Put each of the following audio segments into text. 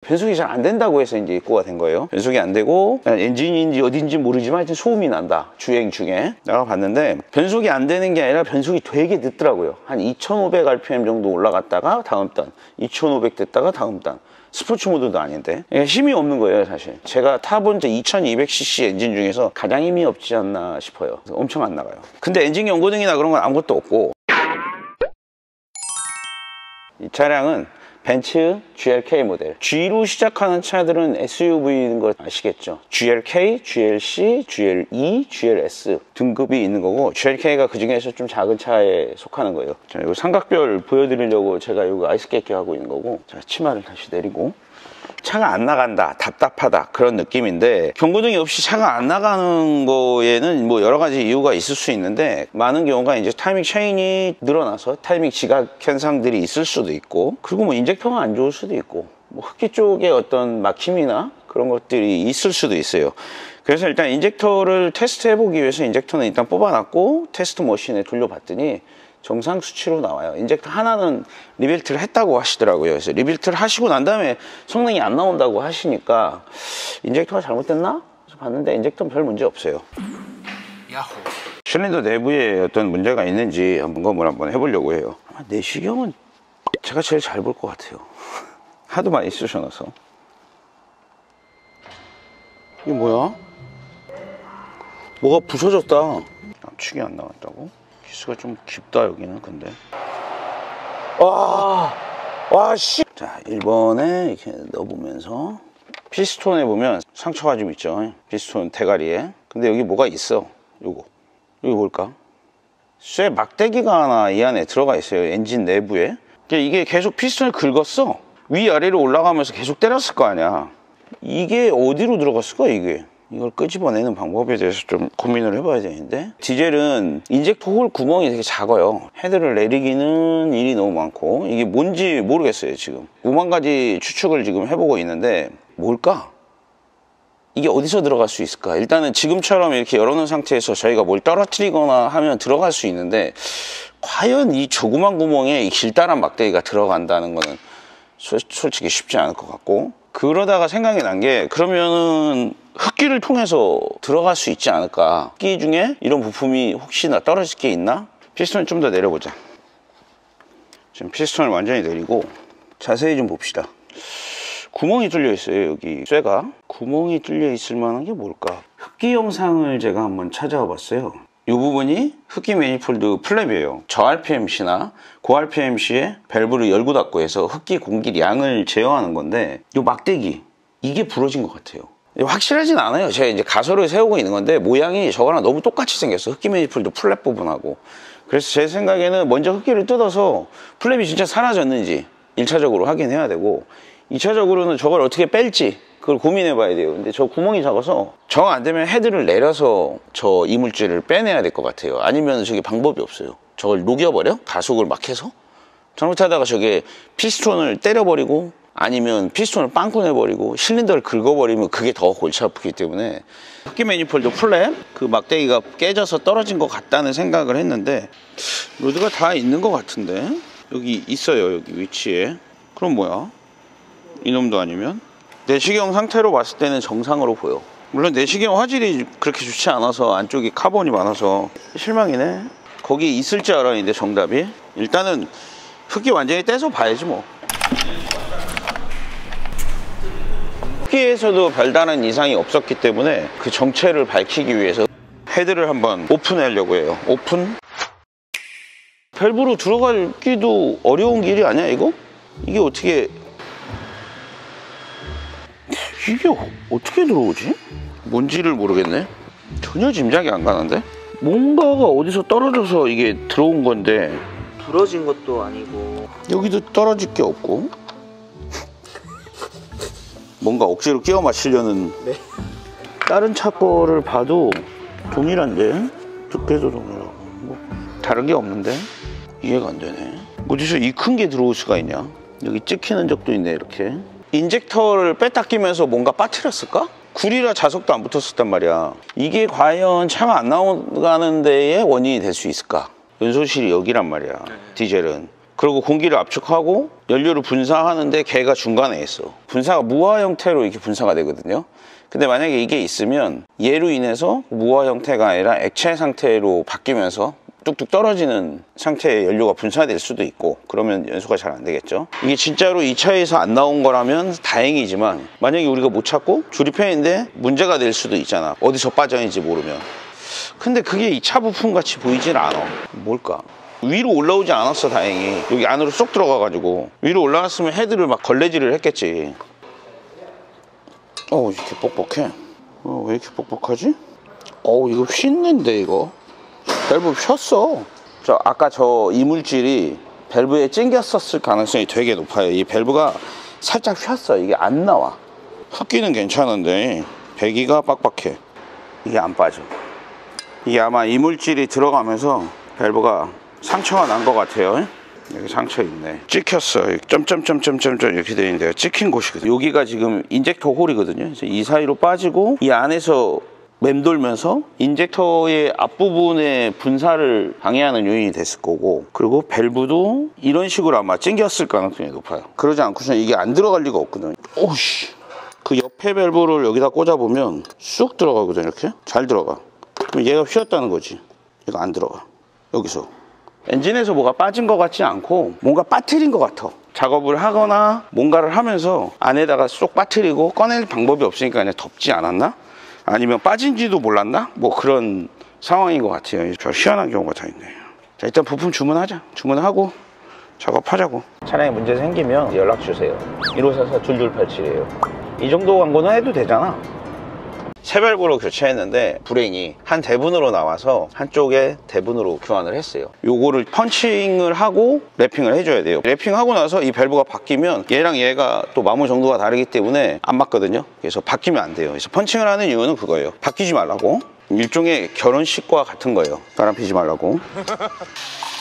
변속이 잘 안 된다고 해서 이제 입고가 된 거예요. 변속이 안 되고 엔진인지 어딘지 모르지만 하여튼 소음이 난다. 주행 중에 내가 봤는데 변속이 안 되는 게 아니라 변속이 되게 늦더라고요. 한 2,500 rpm 정도 올라갔다가 다음 단, 2,500 됐다가 다음 단. 스포츠 모드도 아닌데 그러니까 힘이 없는 거예요 사실 제가 타본 2200cc 엔진 중에서 가장 힘이 없지 않나 싶어요 엄청 안 나가요 근데 엔진 경고등이나 그런 건 아무것도 없고 이 차량은 벤츠 GLK 모델. G로 시작하는 차들은 SUV인 거 아시겠죠? GLK, GLC, GLE, GLS 등급이 있는 거고 GLK가 그 중에서 좀 작은 차에 속하는 거예요. 자, 이거 삼각별 보여드리려고 제가 이거 아이스케이크 하고 있는 거고 자, 치마를 다시 내리고 차가 안 나간다 답답하다 그런 느낌인데 경고등이 없이 차가 안 나가는 거에는 뭐 여러 가지 이유가 있을 수 있는데 많은 경우가 이제 타이밍 체인이 늘어나서 타이밍 지각 현상들이 있을 수도 있고 그리고 뭐 인젝터가 안 좋을 수도 있고 뭐 흡기 쪽에 어떤 막힘이나 그런 것들이 있을 수도 있어요. 그래서 일단 injector를 테스트 해보기 위해서 injector는 일단 뽑아놨고 테스트 machine에 돌려봤더니 정상 수치로 나와요. injector 하나는 rebuilt를 했다고 하시더라고요. 그래서 rebuilt를 하시고 난 다음에 성능이 안 나온다고 하시니까 injector가 잘못됐나? 그래서 봤는데 injector는 별 문제 없어요. 야호. 실린더 내부에 어떤 문제가 있는지 한번 점검을 한번 해보려고 해요. 아마 내시경은 제가 제일 잘 볼 것 같아요. 하도 많이 쑤셔놔서. 이게 뭐야? 뭐가 부서졌다. 압축이 안 나왔다고? 기스가 좀 깊다 여기는 근데. 와, 와 씨. 자 1번에 이렇게 넣어보면서 피스톤에 보면 상처가 좀 있죠. 피스톤 대가리에. 근데 여기 뭐가 있어. 요거. 이거 뭘까? 쇠 막대기가 하나 이 안에 들어가 있어요. 엔진 내부에. 이게 계속 피스톤을 긁었어. 위아래로 올라가면서 계속 때렸을 거 아니야. 이게 어디로 들어갔을까, 이게? 이걸 끄집어내는 방법에 대해서 좀 고민을 해봐야 되는데. 디젤은 인젝터 홀 구멍이 되게 작아요. 헤드를 내리기는 일이 너무 많고. 이게 뭔지 모르겠어요 지금. 오만 가지 추측을 지금 해보고 있는데 뭘까? 이게 어디서 들어갈 수 있을까? 일단은 지금처럼 이렇게 열어놓은 상태에서 저희가 뭘 떨어뜨리거나 하면 들어갈 수 있는데 과연 이 조그만 구멍에 이 길다란 막대기가 들어간다는 거는 솔직히 쉽지 않을 것 같고 그러다가 생각이 난 게 그러면은 흡기를 통해서 들어갈 수 있지 않을까? 흡기 중에 이런 부품이 혹시나 떨어질 게 있나? 피스톤을 좀더 내려보자. 지금 피스톤을 완전히 내리고 자세히 좀 봅시다. 구멍이 뚫려 있어요 여기. 쇠가. 구멍이 뚫려 있을 만한 게 뭘까? 흡기 영상을 제가 한번 찾아와 봤어요 이 부분이 흡기 manifold flap이에요. 저 RPM 시나 고 RPM 시에 밸브를 열고 닫고 해서 흡기 공기량을 제어하는 건데 이 막대기 이게 부러진 것 같아요. 확실하진 않아요. 제가 이제 가설을 세우고 있는 건데 모양이 저거랑 너무 똑같이 생겼어. 흡기 manifold flap 부분하고. 그래서 제 생각에는 먼저 흡기를 뜯어서 flap이 진짜 사라졌는지 1차적으로 확인해야 되고 2차적으로는 저걸 어떻게 뺄지 그걸 고민해 봐야 돼요. 근데 저 구멍이 작아서 정 안 되면 헤드를 내려서 저 이물질을 빼내야 될 것 같아요. 아니면 저게 방법이 없어요. 저걸 녹여버려? 가속을 막 해서? 잘못하다가 저게 피스톤을 때려버리고 아니면 피스톤을 빵꾸 내버리고 실린더를 긁어버리면 그게 더 골치 아프기 때문에 흡기 manifold flap 그 막대기가 깨져서 떨어진 것 같다는 생각을 했는데 rod가 다 있는 것 같은데? 여기 있어요 여기 위치에. 그럼 뭐야? 이놈도 아니면 내시경 상태로 봤을 때는 정상으로 보여. 물론 내시경 화질이 그렇게 좋지 않아서 안쪽이 카본이 많아서 실망이네. 거기 있을 줄 알았는데 정답이. 일단은 흡기 완전히 떼서 봐야지 뭐. 흡기에서도 별다른 이상이 없었기 때문에 그 정체를 밝히기 위해서 헤드를 한번 오픈하려고 해요. 오픈? 밸브로 들어가기도 어려운 길이 아니야 이거? 이게 어떻게 이게 어떻게 들어오지? 뭔지를 모르겠네. 전혀 짐작이 안 가는데? 뭔가가 어디서 떨어져서 이게 들어온 건데. 부러진 것도 아니고. 여기도 떨어질 게 없고. 뭔가 억지로 끼워 맞추려는. 네. 다른 차 거를 봐도 동일한데? 두께도 동일하고. 뭐 다른 게 없는데? 이해가 안 되네. 어디서 이 큰 게 들어올 수가 있냐? 여기 찍히는 적도 있네 이렇게 인젝터를 뺐다 끼면서 뭔가 빠뜨렸을까? 구리라 자석도 안 붙었었단 말이야 이게 과연 차가 안 나가는 데의 원인이 될 수 있을까? 연소실이 여기란 말이야 디젤은 그리고 공기를 압축하고 연료를 분사하는데 걔가 중간에 있어. 분사가 무화 형태로 이렇게 분사가 되거든요. 근데 만약에 이게 있으면 얘로 인해서 무화 형태가 아니라 액체 상태로 바뀌면서 뚝뚝 떨어지는 상태의 연료가 분사될 수도 있고 그러면 연소가 잘 안 되겠죠. 이게 진짜로 이 차에서 안 나온 거라면 다행이지만 만약에 우리가 못 찾고 조립했는데 문제가 될 수도 있잖아. 어디서 빠져있는지 모르면. 근데 그게 이 차 부품 같이 보이질 않아. 뭘까? 위로 올라오지 않았어 다행히. 여기 안으로 쏙 들어가 가지고. 위로 올라갔으면 헤드를 막 걸레질을 했겠지. 어 이렇게 뻑뻑해. 어, 왜 이렇게 뻑뻑하지? 어 이거 휘는데 이거 밸브 휘었어. 저 아까 저 이물질이 밸브에 찡겼었을 가능성이 되게 높아요. 이 밸브가 살짝 휘었어. 이게 안 나와. 흡기는 괜찮은데 배기가 빡빡해. 이게 안 빠져. 이게 아마 이물질이 들어가면서 밸브가 상처가 난 것 같아요. 여기 상처 있네. 찍혔어. 점점점점점점 이렇게 되어 있는데요 찍힌 곳이거든요. 여기가 지금 injector hole이거든요. 이 사이로 빠지고 이 안에서 맴돌면서 injector의 앞부분의 분사를 방해하는 요인이 됐을 거고 그리고 밸브도 이런 식으로 아마 찡겼을 가능성이 높아요. 그러지 않고서 이게 안 들어갈 리가 없거든요. 오씨. 그 옆에 밸브를 여기다 꽂아보면 쑥 들어가거든요 이렇게? 잘 들어가. 그럼 얘가 휘었다는 거지. 얘가 안 들어가. 여기서. 엔진에서 뭐가 빠진 것 같지 않고 뭔가 빠트린 것 같아. 작업을 하거나 뭔가를 하면서 안에다가 쏙 빠트리고 꺼낼 방법이 없으니까 그냥 덮지 않았나? 아니면 빠진지도 몰랐나? 뭐 그런 상황인 것 같아요. 저 희한한 경우가 다 있네요. 자 일단 부품 주문하자. 주문하고 작업하자고. 차량에 문제 생기면 연락 주세요. 1544 2287이에요. 이 정도 광고는 해도 되잖아 새 밸브로 교체했는데 불행히 한 대분으로 나와서 한쪽에 대분으로 교환을 했어요. 요거를 펀칭을 하고 랩핑을 해줘야 돼요. 랩핑하고 나서 이 밸브가 바뀌면 얘랑 얘가 또 마모 정도가 다르기 때문에 안 맞거든요. 그래서 바뀌면 안 돼요. 그래서 펀칭을 하는 이유는 그거예요. 바뀌지 말라고. 일종의 결혼식과 같은 거예요. 바람 피지 말라고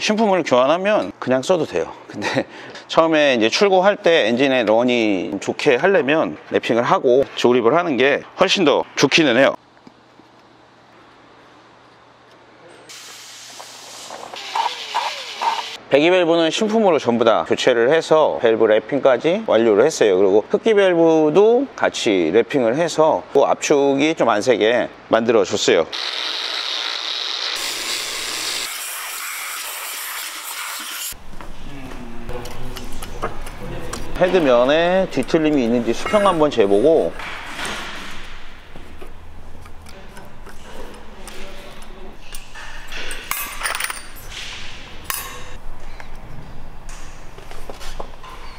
신품을 교환하면 그냥 써도 돼요. 근데 처음에 이제 출고할 때 엔진의 런이 좋게 하려면 랩핑을 하고 조립을 하는 게 훨씬 더 좋기는 해요. 배기 밸브는 신품으로 전부 다 교체를 해서 밸브 랩핑까지 완료를 했어요. 그리고 흡기 밸브도 같이 랩핑을 해서 또 압축이 좀안 새게 만들어 줬어요 헤드면에 뒤틀림이 있는지 수평 한번 재보고.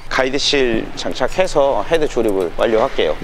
가이드실 장착해서 헤드 조립을 완료할게요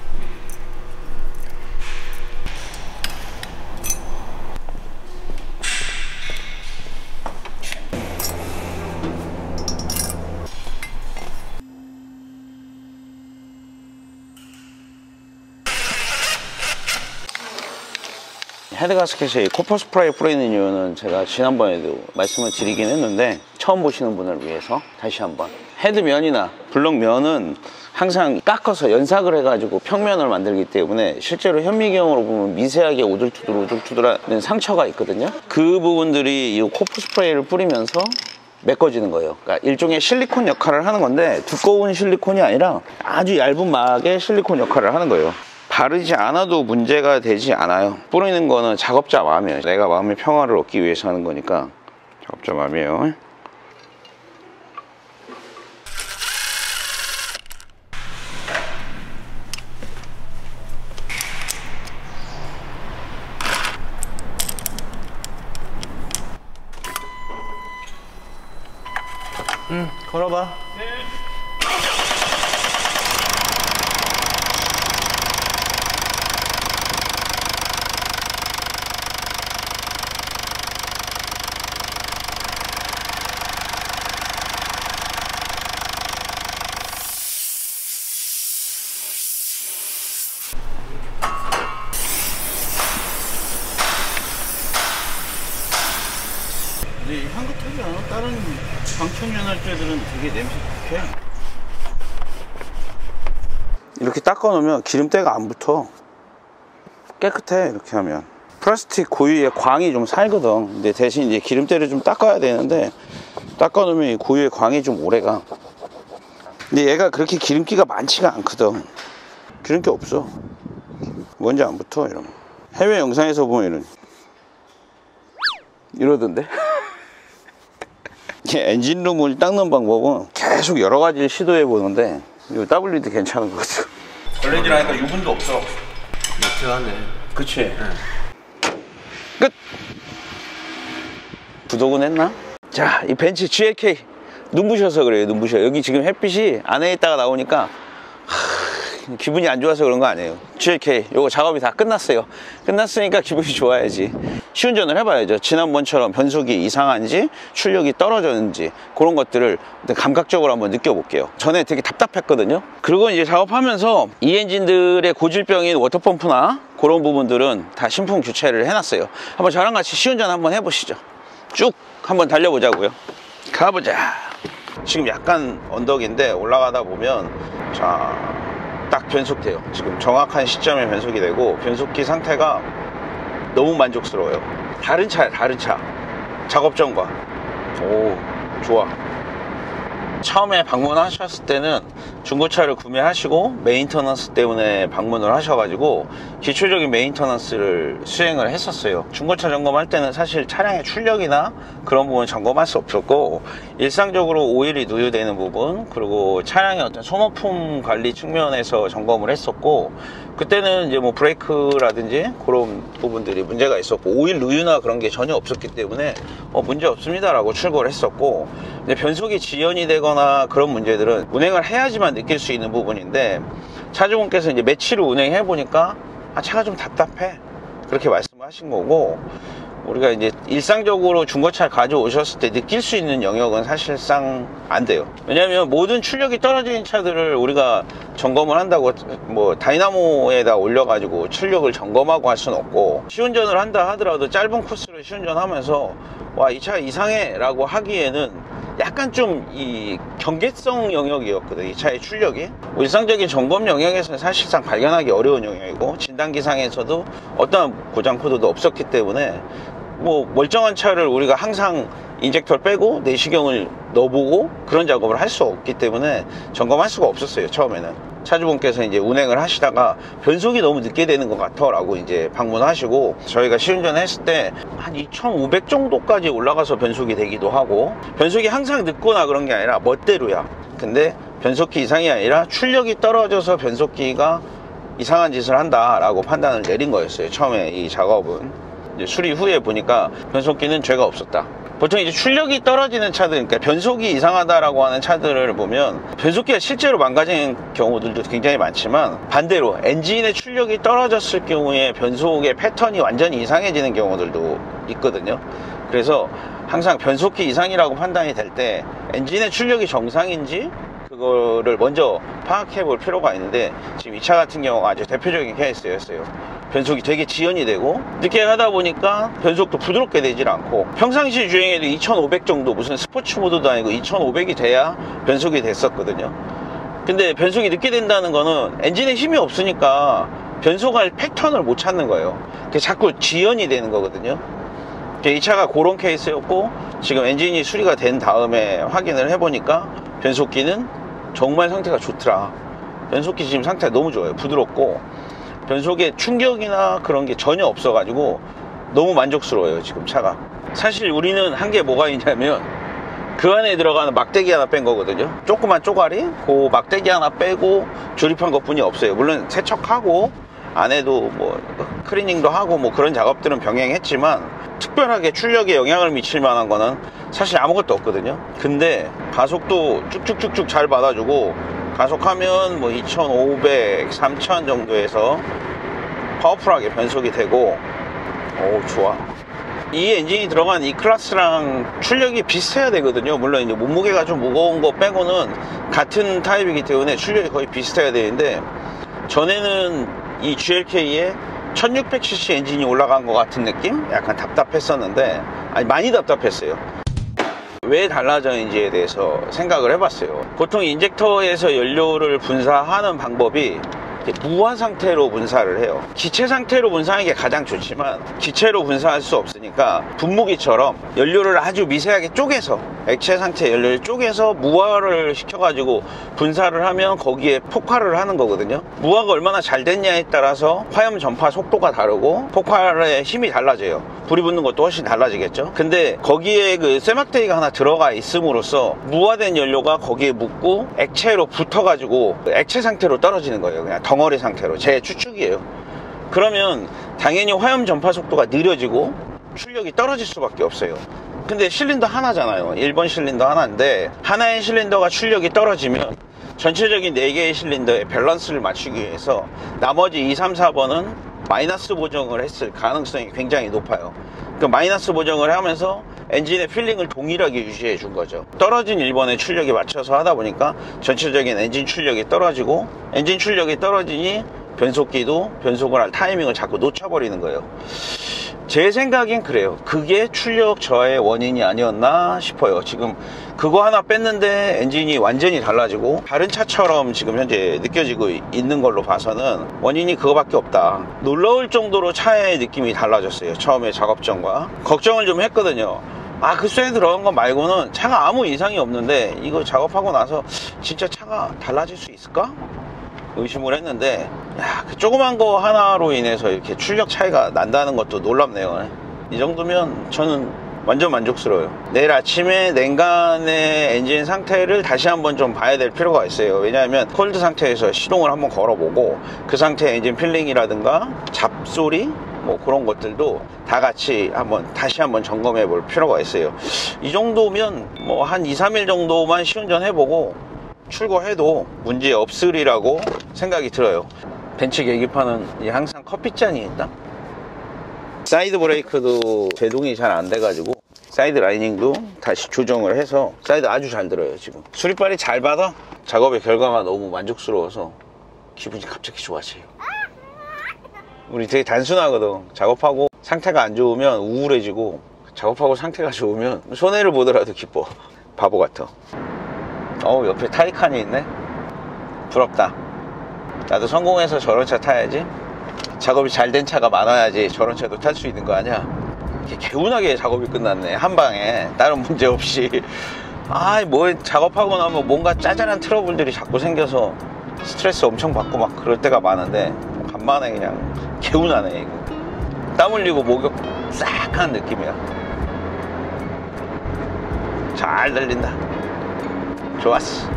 헤드 gasket에 이 copper 스프레이 뿌리는 이유는 제가 지난번에도 말씀을 드리긴 했는데 처음 보시는 분을 위해서 다시 한번 헤드면이나 블럭면은 항상 깎아서 연삭을 해가지고 평면을 만들기 때문에 실제로 현미경으로 보면 미세하게 오돌투돌 오돌투돌하는 상처가 있거든요. 그 부분들이 이 copper 스프레이를 뿌리면서 메꿔지는 거예요. 그러니까 일종의 실리콘 역할을 하는 건데 두꺼운 실리콘이 아니라 아주 얇은 막의 실리콘 역할을 하는 거예요 바르지 않아도 문제가 되지 않아요. 뿌리는 거는 작업자 마음이에요. 내가 마음의 평화를 얻기 위해서 하는 거니까 작업자 마음이에요. 응 걸어봐. 근데 향긋하지 않아? 다른 방청연할제들은 되게 냄새 좋게. 이렇게 닦아 놓으면 기름때가 안 붙어. 깨끗해 이렇게 하면. 플라스틱 고유의 광이 좀 살거든. 근데 대신 이제 기름때를 좀 닦아야 되는데 닦아 놓으면 이 고유의 광이 좀 오래가. 근데 얘가 그렇게 기름기가 많지가 않거든. 기름기 없어. 먼지 안 붙어 이러면. 해외 영상에서 보면 이런 이러던데 엔진룸을 닦는 방법은 계속 여러 가지를 시도해 보는데 이 WD 괜찮은 것 같아 걸레질 하니까 유분도 없어. 매트하네. 그치? 끝! 구독은 했나? 자 이 벤츠 GLK 눈부셔서 그래요 눈부셔. 여기 지금 햇빛이 안에 있다가 나오니까 하, 기분이 안 좋아서 그런 거 아니에요. GLK 요거 작업이 다 끝났어요. 끝났으니까 기분이 좋아야지. 시운전을 해봐야죠. 지난번처럼 변속이 이상한지 출력이 떨어졌는지 그런 것들을 감각적으로 한번 느껴볼게요. 전에 되게 답답했거든요. 그리고 이제 작업하면서 이 엔진들의 고질병인 워터펌프나 그런 부분들은 다 신품 교체를 해놨어요. 한번 저랑 같이 시운전 한번 해보시죠. 쭉 한번 달려보자고요. 가보자. 지금 약간 언덕인데 올라가다 보면 자 딱 변속돼요. 지금 정확한 시점에 변속이 되고 변속기 상태가 너무 만족스러워요. 다른 차야 다른 차. 작업 전과. 오 좋아 처음에 방문하셨을 때는 중고차를 구매하시고 maintenance 때문에 방문을 하셔가지고 기초적인 maintenance를 수행을 했었어요. 중고차 점검할 때는 사실 차량의 출력이나 그런 부분 점검할 수 없었고 일상적으로 오일이 누유되는 부분 그리고 차량의 어떤 소모품 관리 측면에서 점검을 했었고 그때는 이제 뭐 브레이크라든지 그런 부분들이 문제가 있었고 오일 누유나 그런 게 전혀 없었기 때문에 어, 문제 없습니다라고 출고를 했었고 변속이 지연이 되 거나 그런 문제들은 운행을 해야지만 느낄 수 있는 부분인데 차주분께서 이제 며칠 운행해 보니까 아 차가 좀 답답해 그렇게 말씀하신 거고 우리가 이제 일상적으로 중고차를 가져오셨을 때 느낄 수 있는 영역은 사실상 안 돼요. 왜냐하면 모든 출력이 떨어진 차들을 우리가 점검을 한다고 뭐 다이나모에다 올려가지고 출력을 점검하고 할 수는 없고 시운전을 한다 하더라도 짧은 코스를 시운전하면서 와 이 차가 이상해 라고 하기에는 약간 좀 이 경계성 영역이었거든 이 차의 출력이. 뭐 일상적인 점검 영역에서는 사실상 발견하기 어려운 영역이고 진단기상에서도 어떠한 고장 코드도 없었기 때문에 뭐 멀쩡한 차를 우리가 항상 인젝터를 빼고 내시경을 넣어보고 그런 작업을 할 수 없기 때문에 점검할 수가 없었어요 처음에는 차주분께서 이제 운행을 하시다가 변속이 너무 늦게 되는 것 같아 라고 이제 방문하시고 저희가 시운전 했을 때 한 2500 정도까지 올라가서 변속이 되기도 하고 변속이 항상 늦거나 그런 게 아니라 멋대로야 근데 변속기 이상이 아니라 출력이 떨어져서 변속기가 이상한 짓을 한다 라고 판단을 내린 거였어요 처음에 이 작업은 수리 후에 보니까 변속기는 죄가 없었다. 보통 이제 출력이 떨어지는 차들, 그러니까 변속이 이상하다라고 하는 차들을 보면 변속기가 실제로 망가진 경우들도 굉장히 많지만 반대로 엔진의 출력이 떨어졌을 경우에 변속의 패턴이 완전히 이상해지는 경우들도 있거든요. 그래서 항상 변속기 이상이라고 판단이 될 때 엔진의 출력이 정상인지 그거를 먼저 파악해 볼 필요가 있는데 지금 이 차 같은 경우가 아주 대표적인 케이스였어요. 변속이 되게 지연이 되고 늦게 하다 보니까 변속도 부드럽게 되질 않고 평상시 주행에도 2500 정도 무슨 스포츠 모드도 아니고 2500이 돼야 변속이 됐었거든요. 근데 변속이 늦게 된다는 거는 엔진에 힘이 없으니까 변속할 패턴을 못 찾는 거예요. 자꾸 지연이 되는 거거든요. 이 차가 그런 케이스였고 지금 엔진이 수리가 된 다음에 확인을 해보니까 변속기는 정말 상태가 좋더라. 변속기 지금 상태가 너무 좋아요. 부드럽고 변속에 충격이나 그런 게 전혀 없어가지고 너무 만족스러워요. 지금 차가. 사실 우리는 한 게 뭐가 있냐면 그 안에 들어가는 막대기 하나 뺀 거거든요. 조그만 쪼가리, 그 막대기 하나 빼고 조립한 것 뿐이 없어요. 물론 세척하고 안에도 뭐 클리닝도 하고 뭐 그런 작업들은 병행했지만 특별하게 출력에 영향을 미칠 만한 거는 사실 아무것도 없거든요. 근데 가속도 쭉쭉쭉쭉 잘 받아주고 가속하면 뭐 2,500, 3,000 정도에서 powerful하게 변속이 되고 오 좋아. 이 엔진이 들어간 E클래스랑 출력이 비슷해야 되거든요. 물론 이제 몸무게가 좀 무거운 거 빼고는 같은 타입이기 때문에 출력이 거의 비슷해야 되는데 전에는 이 GLK에 1600cc 엔진이 올라간 것 같은 느낌? 약간 답답했었는데 아니 많이 답답했어요. 왜 달라졌는지에 대해서 생각을 해봤어요. 보통 인젝터에서 연료를 분사하는 방법이 무한 상태로 분사를 해요. 기체 상태로 분사하는 게 가장 좋지만 기체로 분사할 수 없으니까 분무기처럼 연료를 아주 미세하게 쪼개서 액체 상태 연료를 쪼개서 무화를 시켜가지고 분사를 하면 거기에 폭발을 하는 거거든요. 무화가 얼마나 잘 됐냐에 따라서 화염 전파 속도가 다르고 폭발의 힘이 달라져요. 불이 붙는 것도 훨씬 달라지겠죠. 근데 거기에 그 쇠막대기가 하나 들어가 있음으로써 무화된 연료가 거기에 묻고 액체로 붙어가지고 액체 상태로 떨어지는 거예요. 그냥 덩어리 상태로. 제 추측이에요. 그러면 당연히 화염 전파 속도가 느려지고 출력이 떨어질 수밖에 없어요. 근데 실린더 하나잖아요. 1번 실린더 하나인데 하나의 실린더가 출력이 떨어지면 전체적인 4개의 실린더의 밸런스를 맞추기 위해서 나머지 2, 3, 4번은 마이너스 보정을 했을 가능성이 굉장히 높아요. 그 마이너스 보정을 하면서 엔진의 feeling을 동일하게 유지해 준 거죠. 떨어진 1번의 출력에 맞춰서 하다 보니까 전체적인 엔진 출력이 떨어지고 엔진 출력이 떨어지니 변속기도 변속을 할 타이밍을 자꾸 놓쳐버리는 거예요. 제 생각엔 그래요. 그게 출력 저하의 원인이 아니었나 싶어요. 지금 그거 하나 뺐는데 엔진이 완전히 달라지고 다른 차처럼 지금 현재 느껴지고 있는 걸로 봐서는 원인이 그거밖에 없다. 놀라울 정도로 차의 느낌이 달라졌어요. 처음에 작업 전과. 걱정을 좀 했거든요. 아, 그 쇠 들어간 거 말고는 차가 아무 이상이 없는데 이거 작업하고 나서 진짜 차가 달라질 수 있을까? 의심을 했는데 야, 그 조그만 거 하나로 인해서 이렇게 출력 차이가 난다는 것도 놀랍네요. 이 정도면 저는 완전 만족스러워요. 내일 아침에 냉간의 엔진 상태를 다시 한번 좀 봐야 될 필요가 있어요. 왜냐하면 cold 상태에서 시동을 한번 걸어보고 그 상태의 엔진 feeling이라든가 잡소리 뭐 그런 것들도 다 같이 한번 다시 한번 점검해 볼 필요가 있어요. 이 정도면 뭐 한 2, 3일 정도만 시운전 해보고 출고해도 문제 없으리라고 생각이 들어요. 벤츠 계기판은 항상 커피잔이 있다. 사이드 브레이크도 제동이 잘 안 돼가지고 사이드 라이닝도 다시 조정을 해서 사이드 아주 잘 들어요 지금. 수리빨이 잘 받아? 작업의 결과가 너무 만족스러워서 기분이 갑자기 좋아져요. 우리 되게 단순하거든. 작업하고 상태가 안 좋으면 우울해지고 작업하고 상태가 좋으면 손해를 보더라도 기뻐. 바보 같아 어우 옆에 타이칸이 있네. 부럽다. 나도 성공해서 저런 차 타야지. 작업이 잘 된 차가 많아야지 저런 차도 탈 수 있는 거 아니야? 이렇게 개운하게 작업이 끝났네 한 방에. 다른 문제 없이. 아 뭐 작업하고 나면 뭔가 짜잘한 트러블들이 자꾸 생겨서 스트레스 엄청 받고 막 그럴 때가 많은데 간만에 그냥 개운하네 이거. 땀 흘리고 목욕 싹 하는 느낌이야. 잘 달린다 좋았어.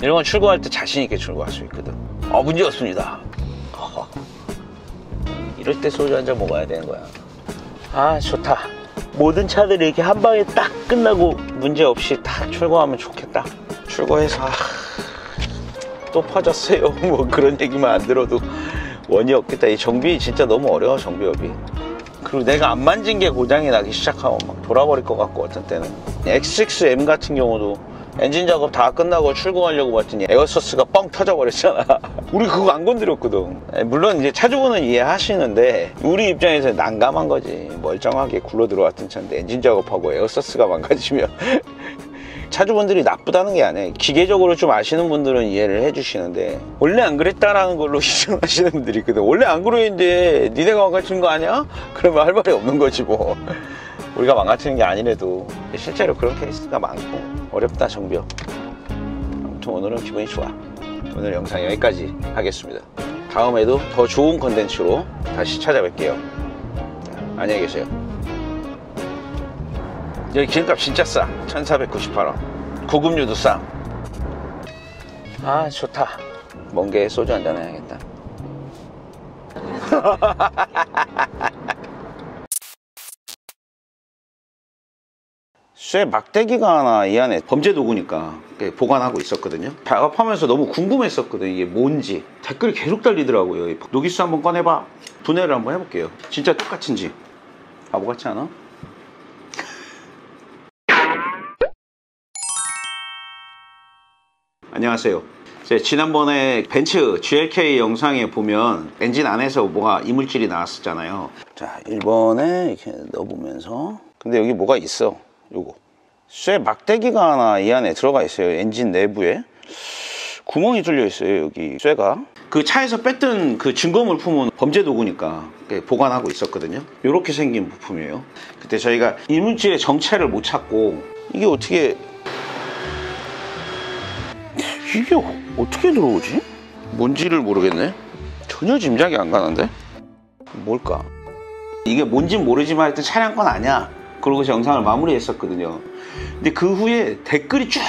이런 건 출고할 때 자신 있게 출고할 수 있거든. 어 문제 없습니다. 이럴 때 소주 한 잔 먹어야 되는 거야. 아 좋다. 모든 차들이 이렇게 한 방에 딱 끝나고 문제 없이 딱 출고하면 좋겠다. 출고해서 아, 또 퍼졌어요. 뭐 그런 얘기만 안 들어도 원이 없겠다. 이 정비 진짜 너무 어려워 정비업이. 그리고 내가 안 만진 게 고장이 나기 시작하면 막 돌아버릴 것 같고 어떤 때는. X6M 같은 경우도 엔진 작업 다 끝나고 출고하려고 봤더니 에어서스가 뻥 터져버렸잖아. 우리 그거 안 건드렸거든. 물론 이제 차주분은 이해하시는데 우리 입장에서 난감한 거지. 멀쩡하게 굴러 들어왔던 차인데 엔진 작업하고 에어서스가 망가지면 차주분들이 나쁘다는 게 아니에요. 기계적으로 좀 아시는 분들은 이해를 해주시는데 원래 안 그랬다라는 걸로 시청하시는 분들이 있거든. 원래 안 그랬는데 니네가 망가진 거 아니야? 그러면 할 말이 없는 거지 뭐 우리가 망가뜨린 게 아니래도 실제로 그런 케이스가 많고 어렵다 정비업 아무튼 오늘은 기분이 좋아. 오늘 영상 여기까지 하겠습니다. 다음에도 더 좋은 컨텐츠로 다시 찾아뵐게요. 안녕히 계세요. 여기 기름값 진짜 싸. 1498원. 고급류도 싸아 좋다. 먼게 소주 한잔 해야겠다 쇠 막대기가 하나 이 안에 범죄 도구니까 보관하고 있었거든요. 작업하면서 너무 궁금했었거든요. 이게 뭔지. 댓글이 계속 달리더라고요. 노기스 한번 꺼내봐. 분해를 한번 해볼게요. 진짜 똑같은지. 바보 같지 않아? 안녕하세요. 제 지난번에 벤츠 GLK 영상에 보면 엔진 안에서 뭐가 이물질이 나왔었잖아요. 자 1번에 이렇게 넣어보면서. 근데 여기 뭐가 있어 요거. 쇠 막대기가 하나 이 안에 들어가 있어요 엔진 내부에. 구멍이 뚫려 있어요 여기 쇠가. 그 차에서 뺐던 그 증거 물품은 범죄 도구니까 보관하고 있었거든요. 이렇게 생긴 부품이에요. 그때 저희가 이물질의 정체를 못 찾고 이게 어떻게 이게 어떻게 들어오지? 뭔지를 모르겠네. 전혀 짐작이 안 가는데? 뭘까? 이게 뭔진 모르지만 하여튼 차량 건 아니야 그러고서 영상을 마무리했었거든요. 근데 그 후에 댓글이 쭉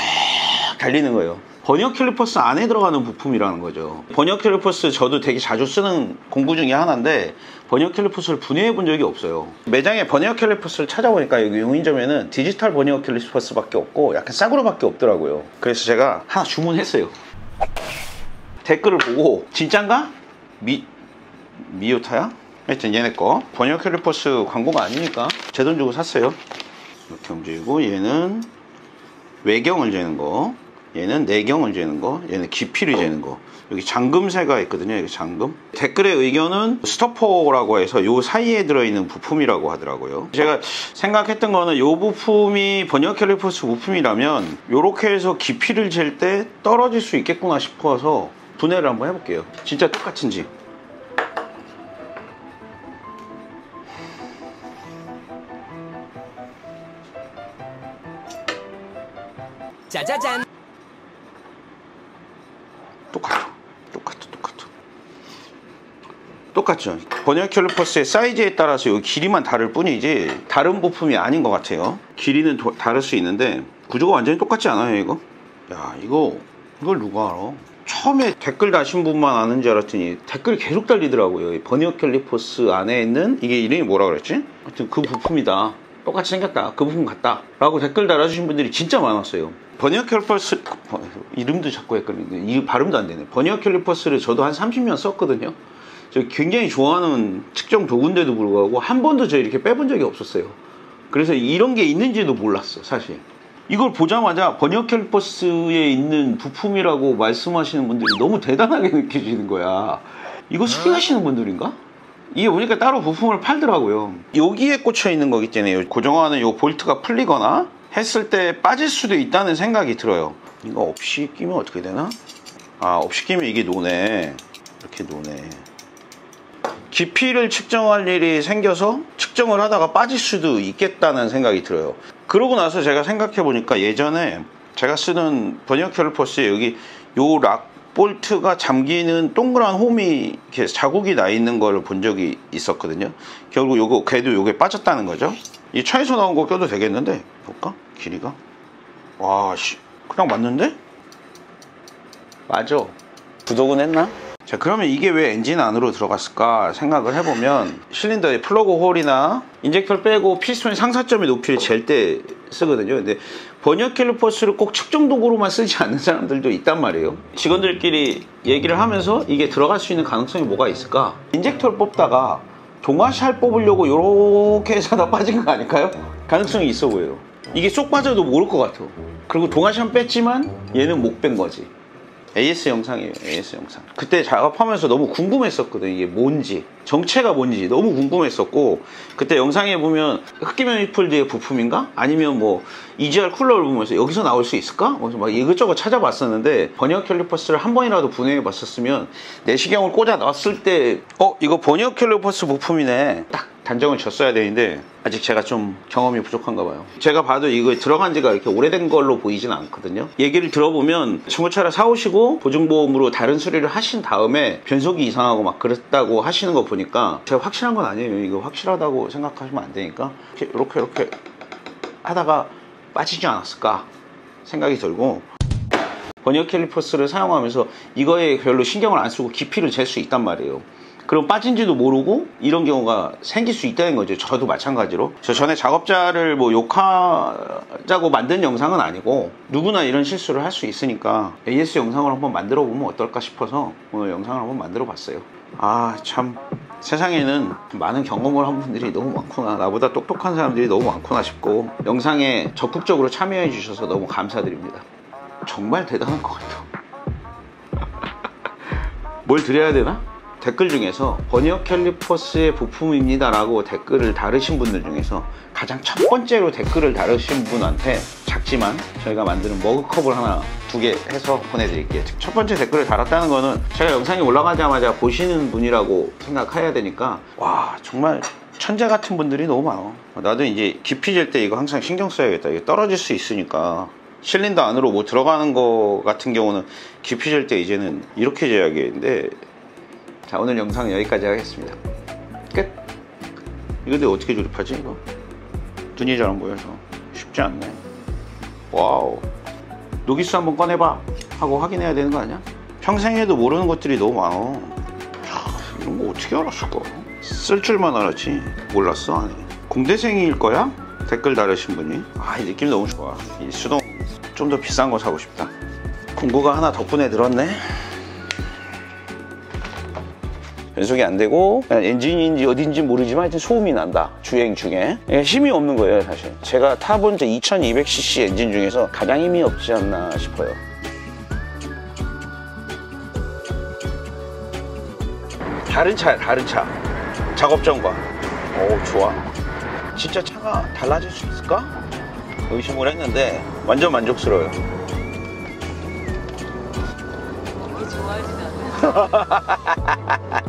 달리는 거예요. 버니어 캘리퍼스 안에 들어가는 부품이라는 거죠. 버니어 캘리퍼스 저도 되게 자주 쓰는 공구 중에 하나인데 버니어 캘리퍼스를 분해해 본 적이 없어요. 매장에 버니어 캘리퍼스를 찾아보니까 여기 용인점에는 디지털 버니어 캘리퍼스밖에 없고 약간 싸구려밖에 없더라고요. 그래서 제가 하나 주문했어요. 댓글을 보고 진짠가? 미 미오타야? 하여튼 얘네 거. 버니어 캘리퍼스 광고가 아니니까 제 돈 주고 샀어요. 이렇게 움직이고 얘는 외경을 재는 거. 얘는 내경을 재는 거. 얘는 깊이를 재는 거. 여기 잠금쇠가 있거든요 여기 잠금. 댓글의 의견은 스토퍼라고 해서 요 사이에 들어있는 부품이라고 하더라고요. 제가 생각했던 거는 요 부품이 버니어 캘리퍼스 부품이라면 요렇게 해서 깊이를 잴 때 떨어질 수 있겠구나 싶어서 분해를 한번 해볼게요. 진짜 똑같은지 짜자잔 똑같아. 똑같아, 똑같아. 똑같죠. 번역 캘리퍼스의 사이즈에 따라서 이 길이만 다를 뿐이지 다른 부품이 아닌 것 같아요. 길이는 도- 다를 수 있는데 구조가 완전히 똑같지 않아요, 이거? 야, 이거 이걸 누가 알아? 처음에 댓글 다신 분만 아는 줄 알았더니 댓글이 계속 달리더라고요. 이 버니어 캘리퍼스 안에 있는 이게 이름이 뭐라 그랬지? 하여튼 그 부품이다. 똑같이 생겼다. 그 부품 같다. 라고 댓글 달아주신 분들이 진짜 많았어요. 버니어 캘리퍼스 어, 이름도 자꾸 헷갈리는데 이 발음도 안 되네. 버니어 캘리퍼스를 저도 한 30년 썼거든요. 저 굉장히 좋아하는 측정 도구인데도 불구하고 한 번도 저 이렇게 빼본 적이 없었어요. 그래서 이런 게 있는지도 몰랐어, 사실. 이걸 보자마자 번역 캘리퍼스에 있는 부품이라고 말씀하시는 분들이 너무 대단하게 느껴지는 거야. 이거 수리하시는 분들인가? 이게 보니까 따로 부품을 팔더라고요. 여기에 꽂혀 있는 거기 때문에 고정하는 요 볼트가 풀리거나 했을 때 빠질 수도 있다는 생각이 들어요. 이거 없이 끼면 어떻게 되나? 아, 없이 끼면 이게 노네. 이렇게 노네. 깊이를 측정할 일이 생겨서 측정을 하다가 빠질 수도 있겠다는 생각이 들어요. 그러고 나서 제가 생각해 보니까 예전에 제가 쓰는 번역 캘리퍼스에 여기 요 락 볼트가 잠기는 동그란 홈이 이렇게 자국이 나 있는 걸 본 적이 있었거든요. 결국 요거 걔도 요게 빠졌다는 거죠. 이 차에서 나온 거 껴도 되겠는데 볼까? 길이가 와, 씨, 그냥 맞는데? 맞아. 구독은 했나? 자, 그러면 이게 왜 엔진 안으로 들어갔을까 생각을 해보면 실린더의 플러그 홀이나 인젝터를 빼고 피스톤의 상사점의 높이를 잴 때 쓰거든요. 근데 버니어 캘리퍼스를 꼭 측정 도구로만 쓰지 않는 사람들도 있단 말이에요. 직원들끼리 얘기를 하면서 이게 들어갈 수 있는 가능성이 뭐가 있을까? 인젝터를 뽑다가 동와샤를 뽑으려고 이렇게 해서 다 빠진 거 아닐까요? 가능성이 있어 보여요. 이게 쏙 빠져도 모를 것 같아. 그리고 동와샤를 뺐지만 얘는 못 뺀 거지. AS 영상이에요, AS 영상. 그때 작업하면서 너무 궁금했었거든, 이게 뭔지. 정체가 뭔지 너무 궁금했었고, 그때 영상에 보면 흡기 매니폴드의 부품인가? 아니면 뭐, EGR 쿨러를 보면서 여기서 나올 수 있을까? 그래서 막 이것저것 찾아봤었는데, 버니어 캘리퍼스를 한 번이라도 분해해 봤었으면, 내시경을 꽂아 놨을 때, 어, 이거 버니어 캘리퍼스 부품이네. 딱 단정을 졌어야 되는데 아직 제가 좀 경험이 부족한가 봐요. 제가 봐도 이거 들어간 지가 이렇게 오래된 걸로 보이진 않거든요. 얘기를 들어보면 중고차를 사오시고 보증보험으로 다른 수리를 하신 다음에 변속이 이상하고 막 그랬다고 하시는 거 보니까 제가 확실한 건 아니에요. 이거 확실하다고 생각하시면 안 되니까 이렇게 이렇게, 이렇게 하다가 빠지지 않았을까 생각이 들고 번역 캘리퍼스를 사용하면서 이거에 별로 신경을 안 쓰고 깊이를 잴 수 있단 말이에요. 그럼 빠진지도 모르고 이런 경우가 생길 수 있다는 거죠. 저도 마찬가지로. 저 전에 작업자를 뭐 욕하자고 만든 영상은 아니고 누구나 이런 실수를 할 수 있으니까 AS 영상을 한번 만들어 보면 어떨까 싶어서 오늘 영상을 한번 만들어 봤어요. 아, 참. 세상에는 많은 경험을 한 분들이 너무 많구나. 나보다 똑똑한 사람들이 너무 많구나 싶고 영상에 적극적으로 참여해 주셔서 너무 감사드립니다. 정말 대단한 것 같아. 뭘 드려야 되나? 댓글 중에서 버니어 캘리퍼스의 부품입니다 라고 댓글을 다르신 분들 중에서 가장 첫 번째로 댓글을 다르신 분한테 작지만 저희가 만드는 머그컵을 하나 두 개 해서 보내드릴게요. 첫 번째 댓글을 달았다는 거는 제가 영상이 올라가자마자 보시는 분이라고 생각해야 되니까 와 정말 천재 같은 분들이 너무 많아. 나도 이제 깊이 질 때 이거 항상 신경 써야겠다. 이게 떨어질 수 있으니까 실린더 안으로 뭐 들어가는 거 같은 경우는 깊이 질 때 이제는 이렇게 재야겠는데 자 오늘 영상 여기까지 하겠습니다. 끝. 이거 어떻게 조립하지 이거? 눈이 잘 안 보여서. 쉽지 않네. 와우. 노기스 한번 꺼내봐. 하고 확인해야 되는 거 아니야? 평생 해도 모르는 것들이 너무 많아. 야, 이런 거 어떻게 알았을까 쓸 줄만 알았지. 몰랐어 아니. 공대생일 거야? 댓글 다르신 분이? 아이 느낌 너무 좋아. 이 수동 좀 더 비싼 거 사고 싶다. 공구가 하나 덕분에 늘었네 변속이 안 되고 엔진인지 어딘지 모르지만 하여튼 소음이 난다. 주행 중에. 예, 힘이 없는 거예요 사실. 제가 타본 제 2200cc 엔진 중에서 가장 힘이 없지 않나 싶어요. 다른 차야 다른 차. 작업 점과. 오 좋아. 진짜 차가 달라질 수 있을까? 의심을 했는데 완전 만족스러워요. 그렇게 좋아하지는 않아요.